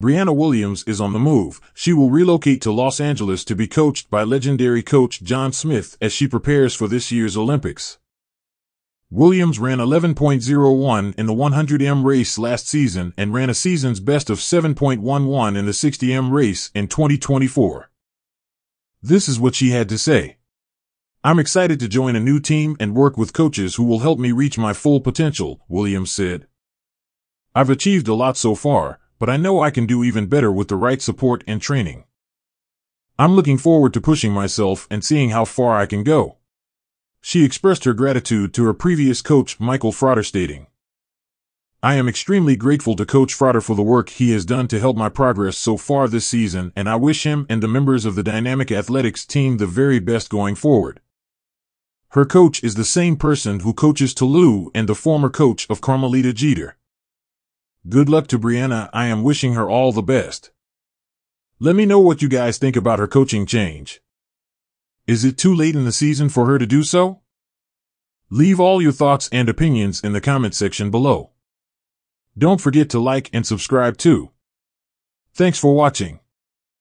Briana Williams is on the move. She will relocate to Los Angeles to be coached by legendary coach John Smith as she prepares for this year's Olympics. Williams ran 11.01 in the 100M race last season and ran a season's best of 7.11 in the 60M race in 2024. This is what she had to say. I'm excited to join a new team and work with coaches who will help me reach my full potential, Williams said. I've achieved a lot so far, but I know I can do even better with the right support and training. I'm looking forward to pushing myself and seeing how far I can go. She expressed her gratitude to her previous coach, Michael Frater, stating, I am extremely grateful to Coach Frater for the work he has done to help my progress so far this season, and I wish him and the members of the Dynamic Athletics team the very best going forward. Her coach is the same person who coaches Toulouse and the former coach of Carmelita Jeter. Good luck to Briana. I am wishing her all the best. Let me know what you guys think about her coaching change. Is it too late in the season for her to do so? Leave all your thoughts and opinions in the comment section below. Don't forget to like and subscribe too. Thanks for watching.